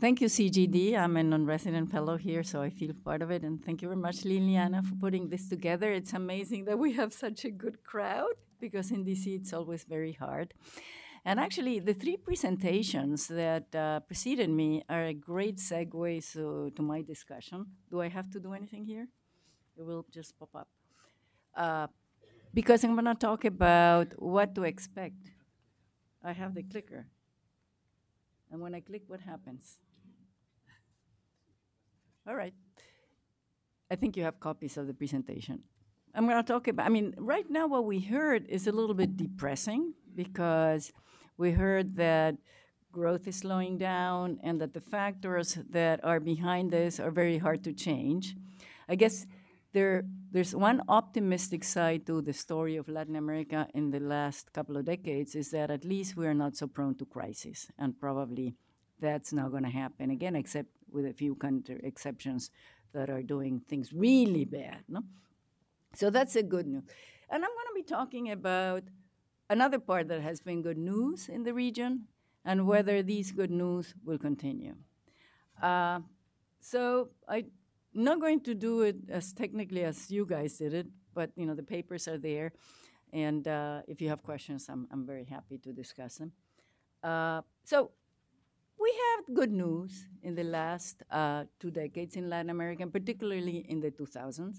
thank you, CGD. I'm a non-resident fellow here, so I feel part of it. And thank you very much, Liliana, for putting this together. It's amazing that we have such a good crowd because in DC it's always very hard. And actually, the three presentations that uh, preceded me are a great segue so, to my discussion. Do I have to do anything here? It will just pop up. Uh, because I'm going to talk about what to expect. I have the clicker. And when I click, what happens? All right. I think you have copies of the presentation. I'm going to talk about, I mean, right now what we heard is a little bit depressing because we heard that growth is slowing down and that the factors that are behind this are very hard to change. I guess there, there's one optimistic side to the story of Latin America in the last couple of decades is that at least we are not so prone to crisis, and probably that's not going to happen again, except with a few counter exceptions that are doing things really bad. No? So that's a good news. And I'm going to be talking about another part that has been good news in the region and whether these good news will continue. Uh, so I'm not going to do it as technically as you guys did it, but you know the papers are there, and uh, if you have questions, I'm I'm very happy to discuss them. Uh, so we have good news in the last uh, two decades in Latin America, and particularly in the 2000s.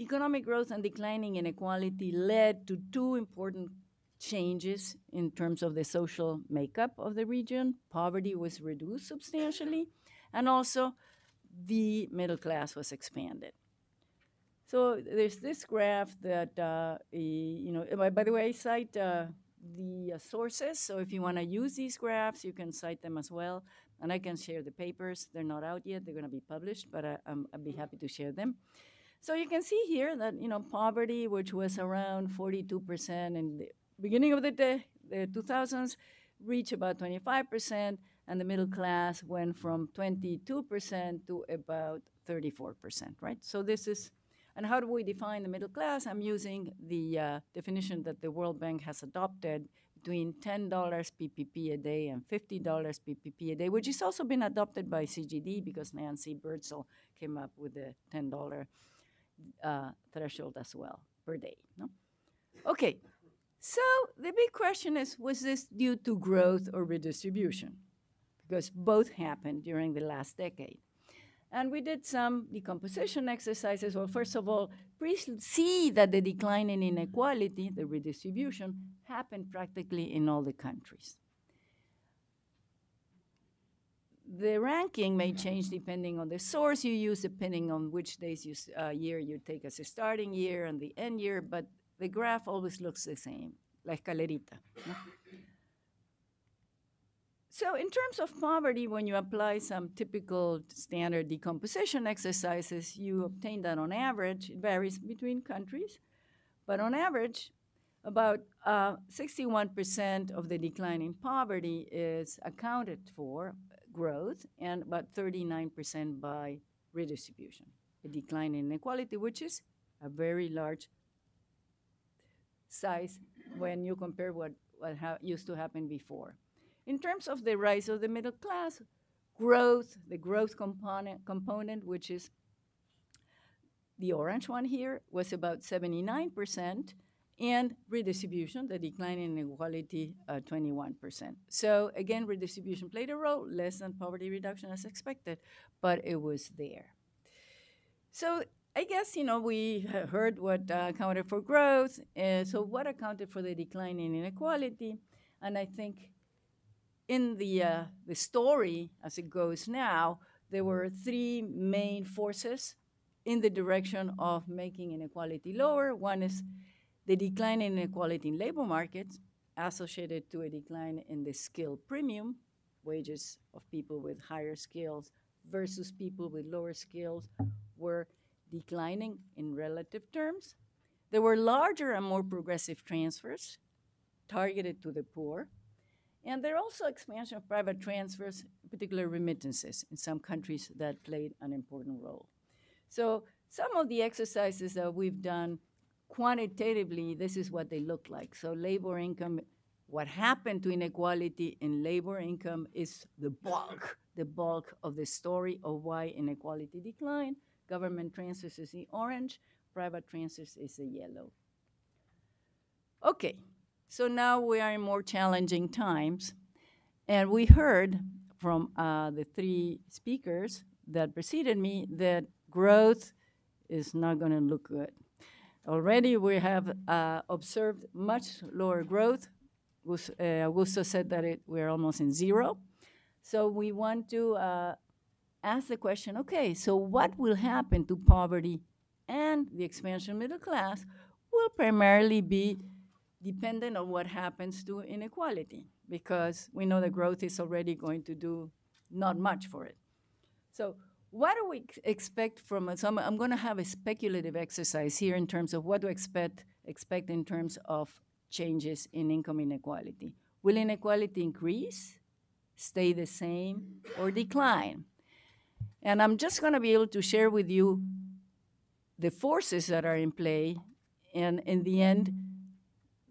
Economic growth and declining inequality led to two important changes in terms of the social makeup of the region. Poverty was reduced substantially, and also the middle class was expanded. So there's this graph that, uh, you know, by, by, the way, I cite uh, the uh, sources. So if you want to use these graphs, you can cite them as well. And I can share the papers. They're not out yet. They're going to be published, but I, uh, I'd be happy to share them. So you can see here that, you know, poverty, which was around 42% in the beginning of the, the 2000s, reached about 25% and the middle class went from 22% to about 34%, right? So this is, and how do we define the middle class? I'm using the uh, definition that the World Bank has adopted between $10 PPP a day and $50 PPP a day, which has also been adopted by CGD because Nancy Birdsall came up with the $10 uh, threshold as well per day. No? Okay, so the big question is was this due to growth or redistribution? because both happened during the last decade. And we did some decomposition exercises. Well, first of all, see that the decline in inequality, the redistribution, happened practically in all the countries. The ranking may change depending on the source you use, depending on which days you, uh, year you take as a starting year and the end year, but the graph always looks the same, la escalerita. ¿no? So, in terms of poverty, when you apply some typical standard decomposition exercises, you obtain that on average. It varies between countries, but on average, about uh, 61% of the decline in poverty is accounted for growth, and about 39% by redistribution. A decline in inequality, which is a very large size when you compare what, what ha- used to happen before. In terms of the rise of the middle class, growth, the growth component, component which is the orange one here, was about 79%, and redistribution, the decline in inequality, uh, 21%. So again, redistribution played a role, less than poverty reduction as expected, but it was there. So I guess, you know, we heard what uh, accounted for growth, uh, so what accounted for the decline in inequality? And I think in the, uh, the story as it goes now, there were three main forces in the direction of making inequality lower. One is the decline in inequality in labor markets associated to a decline in the skill premium, wages of people with higher skills versus people with lower skills were declining in relative terms. There were larger and more progressive transfers targeted to the poor. And there are also expansion of private transfers, particularly remittances in some countries that played an important role. So some of the exercises that we've done quantitatively, this is what they look like. So labor income what happened to inequality in labor income is the bulk, the bulk of the story of why inequality declined. Government transfers is the orange, private transfers is the yellow. Okay, so now we are in more challenging times, and we heard from uh, the three speakers that preceded me that growth is not going to look good. Already we have uh, observed much lower growth. Uh, Augusto said that it, we're almost in zero. So we want to uh, ask the question, okay, so what will happen to poverty and the expansion middle class will primarily be dependent on what happens to inequality because we know that growth is already going to do not much for it. So what do we expect from us? I'm, I'm going to have a speculative exercise here in terms of what to expect, expect in terms of changes in income inequality. Will inequality increase, stay the same, or decline? And I'm just going to be able to share with you the forces that are in play, and in the end,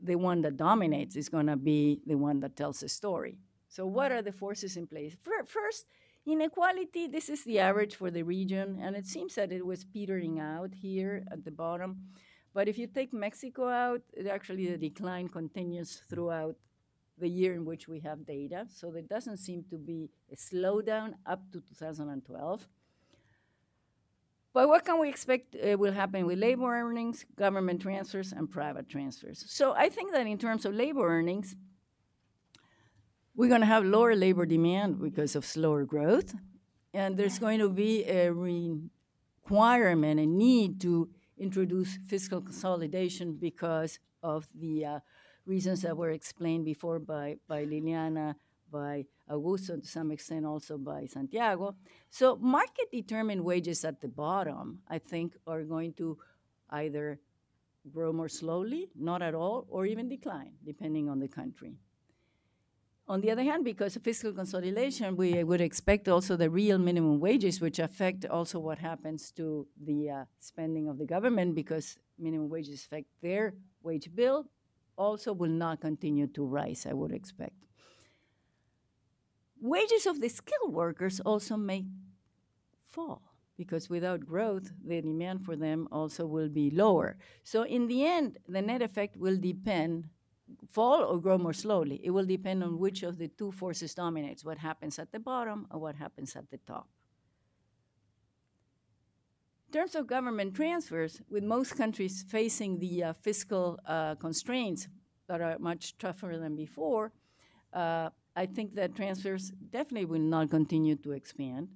the one that dominates is going to be the one that tells the story. So, what are the forces in place? First, Inequality, this is the average for the region, and it seems that it was petering out here at the bottom. But if you take Mexico out, it actually the decline continues throughout the year in which we have data. So there doesn't seem to be a slowdown up to 2012. But what can we expect uh, will happen with labor earnings, government transfers, and private transfers? So I think that in terms of labor earnings, we're going to have lower labor demand because of slower growth, and there's going to be a requirement, a need to introduce fiscal consolidation because of the uh, reasons that were explained before by, by Liliana, by Augusto, to some extent also by Santiago. So market determined wages at the bottom, I think, are going to either grow more slowly, not at all, or even decline, depending on the country. On the other hand, because of fiscal consolidation, we would expect also the real minimum wages, which affect also what happens to the uh, spending of the government, because minimum wages affect their wage bill, also will not continue to rise, I would expect. Wages of the skilled workers also may fall because without growth, the demand for them also will be lower. So, in the end, the net effect will depend fall or grow more slowly. It will depend on which of the two forces dominates, what happens at the bottom or what happens at the top. In terms of government transfers, with most countries facing the uh, fiscal uh, constraints that are much tougher than before, uh, I think that transfers definitely will not continue to expand.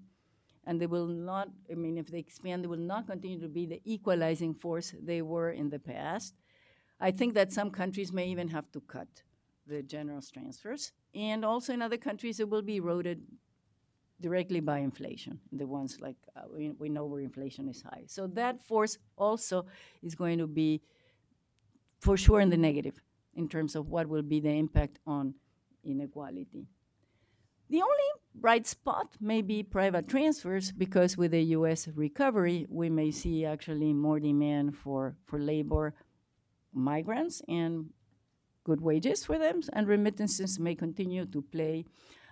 And they will not, I mean, if they expand, they will not continue to be the equalizing force they were in the past. I think that some countries may even have to cut the general transfers. And also in other countries, it will be eroded directly by inflation, the ones like uh, we, we know where inflation is high. So that force also is going to be for sure in the negative in terms of what will be the impact on inequality. The only bright spot may be private transfers because with the US recovery, we may see actually more demand for, for labor migrants and good wages for them, and remittances may continue to play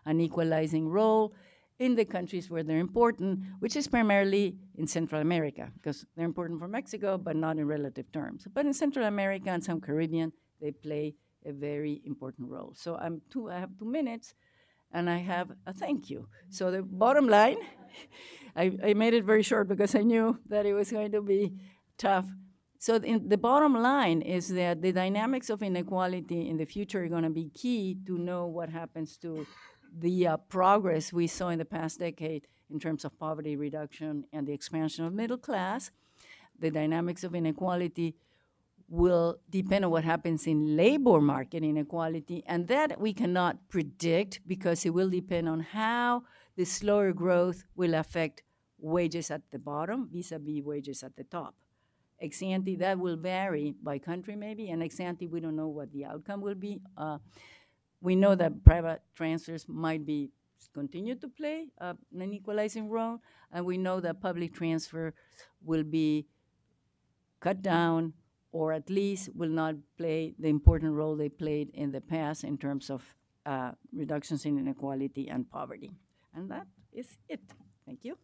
an equalizing role in the countries where they're important, which is primarily in Central America, because they're important for Mexico, but not in relative terms. But in Central America and some Caribbean, they play a very important role. So I'm two, I have two minutes, and I have a thank you. So the bottom line, I, I made it very short because I knew that it was going to be tough. So the bottom line is that the dynamics of inequality in the future are going to be key to know what happens to the uh, progress we saw in the past decade in terms of poverty reduction and the expansion of middle class. The dynamics of inequality will depend on what happens in labor market inequality, and that we cannot predict because it will depend on how the slower growth will affect wages at the bottom vis-a-vis wages at the top ex ante, that will vary by country maybe, and ex ante, we don't know what the outcome will be. Uh, we know that private transfers might be continue to play uh, an equalizing role, and we know that public transfer will be cut down or at least will not play the important role they played in the past in terms of uh, reductions in inequality and poverty. And that is it. Thank you.